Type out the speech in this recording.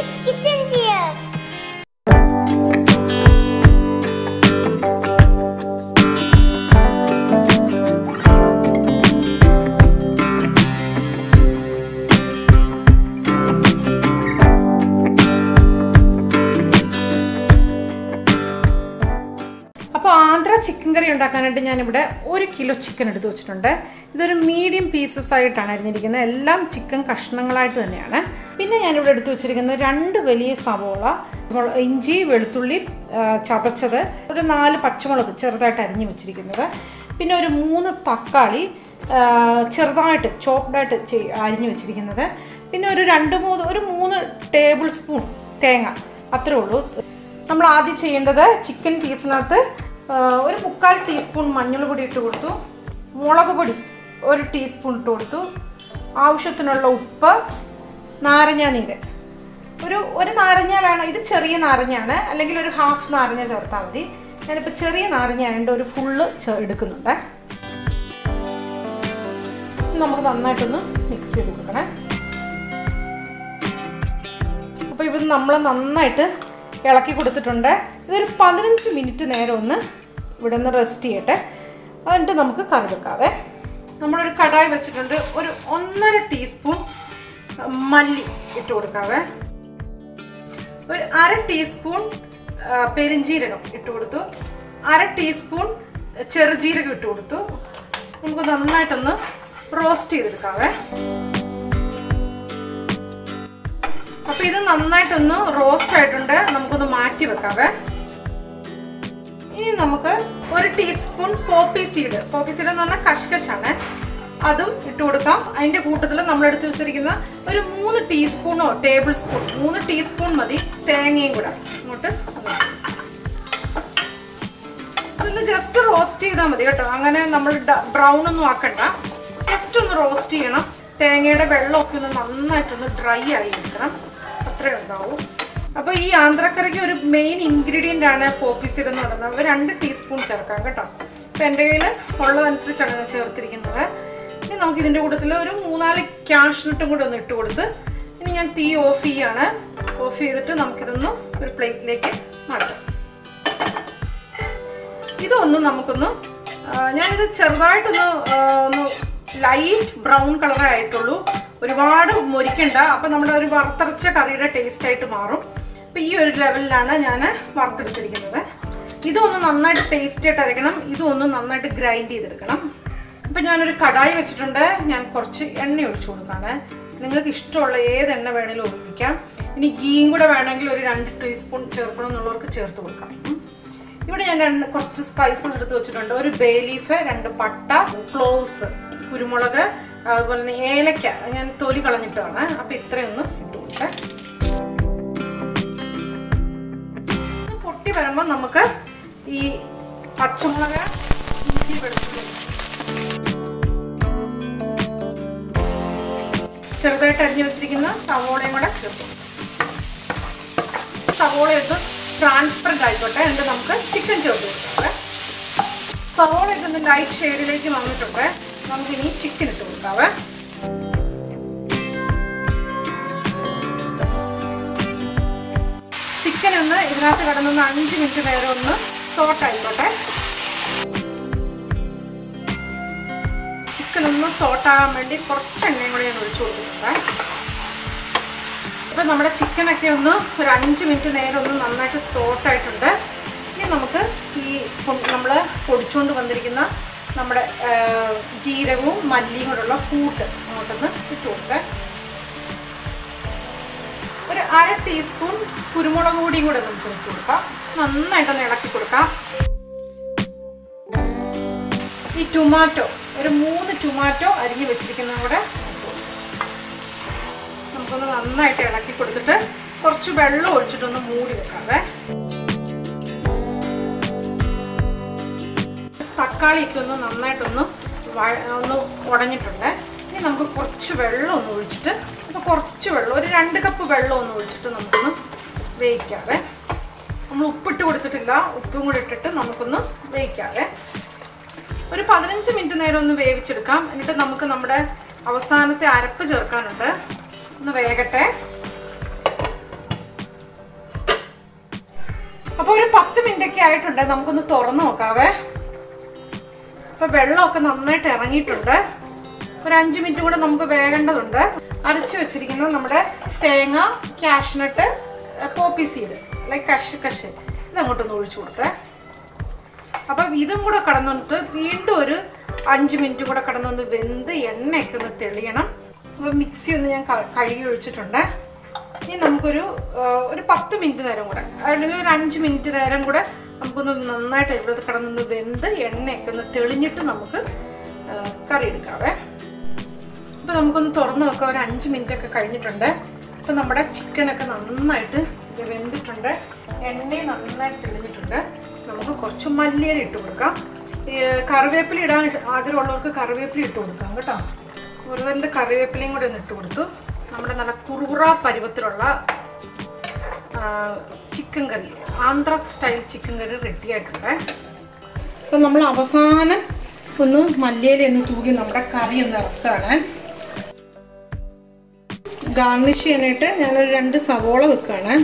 Miss Kitten Dears. ഉണ്ടാക്കാനായിട്ട് ഞാനിവിടെ ഒരു കിലോ ചിക്കൻ എടുത്ത് വെച്ചിട്ടുണ്ട്. ഇതൊരു മീഡിയം പീസസ് ആയിട്ടാണ് അരിഞ്ഞിരിക്കുന്നത്. എല്ലാം ചിക്കൻ കഷ്ണങ്ങളായിട്ട് തന്നെയാണ്. പിന്നെ ഞാനിവിടെ എടുത്ത് വെച്ചിരിക്കുന്നത് രണ്ട് വലിയ സവോള ഇഞ്ചി വെളുത്തുള്ളി ചതച്ചത് ഒരു നാല് പച്ചമുളക് ചെറുതായിട്ട് അരിഞ്ഞു വെച്ചിരിക്കുന്നത്. പിന്നെ ഒരു മൂന്ന് തക്കാളി ചെറുതായിട്ട് ചോപ്ഡായിട്ട് അരിഞ്ഞ് വെച്ചിരിക്കുന്നത്. പിന്നെ ഒരു രണ്ട് മൂന്ന് ഒരു മൂന്ന് ടേബിൾ സ്പൂൺ തേങ്ങ. അത്രേ ഉള്ളൂ. നമ്മൾ ആദ്യം ചെയ്യേണ്ടത് ചിക്കൻ പീസിനകത്ത് ഒരു മുക്കാൽ ടീസ്പൂൺ മഞ്ഞൾ പൊടി ഇട്ട് കൊടുത്തു. മുളക് പൊടി ഒരു ടീസ്പൂൺ ഇട്ട് കൊടുത്തു. ആവശ്യത്തിനുള്ള ഉപ്പ് നാരങ്ങ നീര്. ഒരു ഒരു നാരങ്ങ വേണം. ഇത് ചെറിയ നാരങ്ങയാണ്. അല്ലെങ്കിൽ ഒരു ഹാഫ് നാരങ്ങ ചേർത്താൽ മതി. ഞാനിപ്പോൾ ചെറിയ നാരങ്ങ ആയതുകൊണ്ട് ഒരു ഫുള്ള് എടുക്കുന്നുണ്ട്. നമുക്ക് നന്നായിട്ടൊന്ന് മിക്സ് ചെയ്ത് കൊടുക്കണേ. അപ്പോൾ ഇത് നമ്മൾ നന്നായിട്ട് ഇളക്കി കൊടുത്തിട്ടുണ്ട്. ഇതൊരു പതിനഞ്ച് മിനിറ്റ് നേരം ഒന്ന് ഇവിടെ നിന്ന് റെസ്റ്റ് ചെയ്യട്ടെ. എന്നിട്ട് നമുക്ക് കറി വെക്കാവേ നമ്മളൊരു കടായി വെച്ചിട്ടുണ്ട്. ഒരു ഒന്നര ടീസ്പൂൺ മല്ലി ഇട്ട് കൊടുക്കാവേ. ഒരു അര ടീസ്പൂൺ പെരിഞ്ചീരകം ഇട്ട് കൊടുത്തു. അര ടീസ്പൂൺ ചെറുജീരകം ഇട്ട് കൊടുത്തു. നമുക്ക് നന്നായിട്ടൊന്ന് റോസ്റ്റ് ചെയ്തെടുക്കാവേ. അപ്പൊ ഇത് നന്നായിട്ടൊന്ന് റോസ്റ്റ് ആയിട്ടുണ്ട്. നമുക്കൊന്ന് മാറ്റി വെക്കാവേ. ഇനി നമുക്ക് ഒരു teaspoon poppy seed poppy seed എന്ന് പറഞ്ഞാൽ കഷ്കഷാണ്. അതും ഇട്ട് കൊടുക്കാം. അതിന്റെ കൂട്ടത്തിൽ നമ്മൾ എടുത്ത് വെച്ചിരിക്കുന്ന ഒരു മൂന്ന് ടീസ്പൂണോ ടേബിൾ സ്പൂൺ മൂന്ന് ടീസ്പൂൺ മതി. തേങ്ങയും കൂടെ ഇങ്ങോട്ട് അതൊന്ന് ജസ്റ്റ് റോസ്റ്റ് ചെയ്താൽ മതി കേട്ടോ. അങ്ങനെ നമ്മൾ ബ്രൗൺ ഒന്നും ആക്കണ്ട. ജസ്റ്റ് ഒന്ന് റോസ്റ്റ് ചെയ്യണം. തേങ്ങയുടെ വെള്ളമൊക്കെ ഒന്ന് നന്നായിട്ടൊന്ന് ഡ്രൈ ആയി എടുക്കണം അത്രേ ഉണ്ടാവും. അപ്പോൾ ഈ ആന്ധ്രക്കറിക്ക് ഒരു മെയിൻ ഇൻഗ്രീഡിയന്റ് ആണ് പോപ്പിസിഡ് എന്ന് പറയുന്നത്. അത് രണ്ട് ടീസ്പൂൺ ചേർക്കാം കേട്ടോ. അപ്പോൾ എന്റെ കയ്യിൽ ഉള്ളതനുസരിച്ചാണ് ഞാൻ ചേർത്തിരിക്കുന്നത്. ഇനി നമുക്ക് ഇതിന്റെ കൂട്ടത്തിൽ ഒരു മൂന്നാൽ ക്യാഷ്നട്ടും കൂടെ ഒന്ന് ഇട്ട് കൊടുത്ത് ഇനി ഞാൻ തീ ഓഫ് ചെയ്യാണ്. ഓഫ് ചെയ്തിട്ട് നമുക്കിതൊന്ന് ഒരു പ്ലേറ്റിലേക്ക് മാറ്റാം. ഇതൊന്ന് നമുക്കൊന്ന് ഞാനിത് ചെറുതായിട്ടൊന്ന് ഒന്ന് ലൈറ്റ് ബ്രൗൺ കളറേ ആയിട്ടുള്ളൂ. ഒരുപാട് മൊരിക്കണ്ട. അപ്പം നമ്മുടെ ഒരു വറുത്തരച്ച കറിയുടെ ടേസ്റ്റ് ആയിട്ട് മാറും. അപ്പം ഈ ഒരു ലെവലിലാണ് ഞാൻ വറുത്തെടുത്തിരിക്കുന്നത്. ഇതൊന്ന് നന്നായിട്ട് പേസ്റ്റ് ആയിട്ട് അരയ്ക്കണം ഇതും ഒന്ന് നന്നായിട്ട് ഗ്രൈൻഡ് ചെയ്തെടുക്കണം. അപ്പം ഞാനൊരു കടായി വെച്ചിട്ടുണ്ട്. ഞാൻ കുറച്ച് എണ്ണ ഒഴിച്ചു കൊടുക്കാണ്. നിങ്ങൾക്ക് ഇഷ്ടമുള്ള ഏത് എണ്ണ വേണമെങ്കിലും ഉപയോഗിക്കാം. ഇനി ഗീയും കൂടെ വേണമെങ്കിൽ ഒരു രണ്ട് ടീസ്പൂൺ ചേർക്കണം എന്നുള്ളവർക്ക് ചേർത്ത് കൊടുക്കാം. ഇവിടെ ഞാൻ രണ്ട് കുറച്ച് സ്പൈസസ് എടുത്ത് വെച്ചിട്ടുണ്ട്. ഒരു ബേ ലീഫ് രണ്ട് പട്ട ക്ലോസ് കുരുമുളക് അതുപോലെ തന്നെ ഏലക്ക. ഞാൻ തൊലി കളഞ്ഞിട്ടാണ്. അപ്പം ഇത്രയൊന്നും ഇട്ട് കൊടുത്തേ. പൊട്ടി വരുമ്പോൾ നമുക്ക് ഈ പച്ചമുളക് ഇഞ്ചി വെളുത്തുള്ളി ചെറുതായിട്ട് അരിഞ്ഞു വെച്ചിരിക്കുന്ന സവോളയും കൂടെ ചേർക്കും. സവോള ഒന്ന് ട്രാൻസ്പെറന്റ് ആയിക്കോട്ടെ എന്നിട്ട് നമുക്ക് ചിക്കൻ ചേർത്ത് കൊടുക്കാം. സവോള ഇതൊന്ന് ലൈറ്റ് ഷെയ്ഡിലേക്ക് വന്നിട്ടുണ്ട്. നമുക്കിനി ചിക്കൻ ഇട്ട് കൊടുക്കാവേ ഇതിനകത്ത് കിടന്നൊന്ന് അഞ്ച് മിനിറ്റ് നേരം ഒന്ന് സോട്ട് ആയിക്കോട്ടെ ചിക്കൻ ഒന്ന് സോട്ടാകാൻ വേണ്ടി കുറച്ച് എണ്ണയും കൂടെ ഞാൻ ഒഴിച്ചു കൊടുക്കുന്നുണ്ട് അപ്പം നമ്മുടെ ചിക്കനൊക്കെ ഒന്ന് ഒരു അഞ്ച് മിനിറ്റ് നേരം ഒന്ന് നന്നായിട്ട് സോട്ടായിട്ടുണ്ട്. ഇനി നമുക്ക് ഈ നമ്മൾ പൊടിച്ചുകൊണ്ട് വന്നിരിക്കുന്ന നമ്മുടെ ജീരകവും മല്ലിയും കൂടെയുള്ള കൂട്ട് അങ്ങോട്ടൊന്ന് ഇട്ട് കൊടുക്കാം ഒരു അര ടീസ്പൂൺ കുരുമുളക് പൊടിയും കൂടെ നമുക്ക് ഇട്ട് കൊടുക്കാം. നന്നായിട്ടൊന്ന് ഇളക്കി കൊടുക്കാം. ഈ ടൊമാറ്റോ ഒരു മൂന്ന് ടൊമാറ്റോ അരിഞ്ഞ് വെച്ചിരിക്കുന്ന കൂടെ നമുക്കൊന്ന് നന്നായിട്ട് ഇളക്കി കൊടുത്തിട്ട് കുറച്ച് വെള്ളം ഒഴിച്ചിട്ടൊന്ന് മൂടി വെക്കാവേ. തക്കാളിയൊക്കെ ഒന്ന് നന്നായിട്ടൊന്ന് ഒന്ന് ഉടഞ്ഞിട്ടുണ്ട്. ഇനി നമുക്ക് കുറച്ച് വെള്ളം ഒന്ന് ഒഴിച്ചിട്ട് അപ്പോൾ കുറച്ച് വെള്ളം ഒരു രണ്ട് കപ്പ് വെള്ളം ഒന്ന് ഒഴിച്ചിട്ട് നമുക്കൊന്ന് വേവിക്കാവേ. നമ്മൾ ഉപ്പിട്ട് കൊടുത്തിട്ടില്ല ഉപ്പും കൂടി ഇട്ടിട്ട് നമുക്കൊന്ന് വേവിക്കാവേ. ഒരു പതിനഞ്ച് മിനിറ്റ് നേരം ഒന്ന് വേവിച്ചെടുക്കാം. എന്നിട്ട് നമുക്ക് നമ്മുടെ അവസാനത്തെ അരപ്പ് ചേർക്കാനുണ്ട്. ഒന്ന് വേകട്ടെ. അപ്പോൾ ഒരു പത്ത് മിനിറ്റ് ഒക്കെ ആയിട്ടുണ്ട്. നമുക്കൊന്ന് തുറന്നു നോക്കാവേ. അപ്പോൾ വെള്ളമൊക്കെ നന്നായിട്ട് ഇറങ്ങിയിട്ടുണ്ട്. ഒരു അഞ്ച് മിനിറ്റ് കൂടെ നമുക്ക് വേകേണ്ടതുണ്ട്. അരച്ച് വെച്ചിരിക്കുന്നത് നമ്മുടെ തേങ്ങ കാഷ്നട്ട് പോപ്പി സീഡ് ലൈക്ക് കഷ് കഷ് ഇത് ഇതങ്ങോട്ടൊന്ന് ഒഴിച്ചു കൊടുത്തേ. അപ്പം ഇതും കൂടെ കടന്നിട്ട് വീണ്ടും ഒരു അഞ്ച് മിനിറ്റ് കൂടെ കടന്നൊന്ന് വെന്ത് എണ്ണയൊക്കെ ഒന്ന് തെളിയണം. അപ്പം മിക്സി ഒന്ന് ഞാൻ കഴുകി ഒഴിച്ചിട്ടുണ്ട്. ഇനി നമുക്കൊരു ഒരു പത്ത് മിനിറ്റ് നേരം കൂടെ അല്ലെങ്കിൽ ഒരു അഞ്ച് മിനിറ്റ് നേരം കൂടെ നമുക്കൊന്ന് നന്നായിട്ട് ഇവിടെ കിടന്നൊന്ന് വെന്ത് എണ്ണയൊക്കെ ഒന്ന് തെളിഞ്ഞിട്ട് നമുക്ക് കറി എടുക്കാവേ. അപ്പോൾ നമുക്കൊന്ന് തുറന്ന് നോക്കാം. ഒരു അഞ്ച് മിനിറ്റ് ഒക്കെ കഴിഞ്ഞിട്ടുണ്ട്. അപ്പോൾ നമ്മുടെ ചിക്കനൊക്കെ നന്നായിട്ട് വെന്തിട്ടുണ്ട്. എണ്ണയും നന്നായിട്ട് തെളിഞ്ഞിട്ടുണ്ട്. നമുക്ക് കുറച്ച് മല്ലിയില ഇട്ട് കൊടുക്കാം. കറിവേപ്പിലി ഇടാൻ ആഗ്രഹമുള്ളവർക്ക് കറിവേപ്പില ഇട്ട് കൊടുക്കാം കേട്ടോ. ഒരു കറിവേപ്പിലയും കൂടി ഒന്ന് ഇട്ട് കൊടുത്തു. നമ്മുടെ നല്ല കുറുറ പരുവത്തിലുള്ള chicken curry. Andhra style chicken curry ready ആയിട്ടുണ്ട്. അപ്പം നമ്മൾ അവസാനം ഒന്ന് മല്ലിയില ഒന്ന് തൂകി നമ്മുടെ കറി ഒന്ന് ഇറക്കുകയാണ്. ഗാർണിഷ് ചെയ്യാനായിട്ട് ഞാനൊരു രണ്ട് സവോള വെക്കുകയാണ്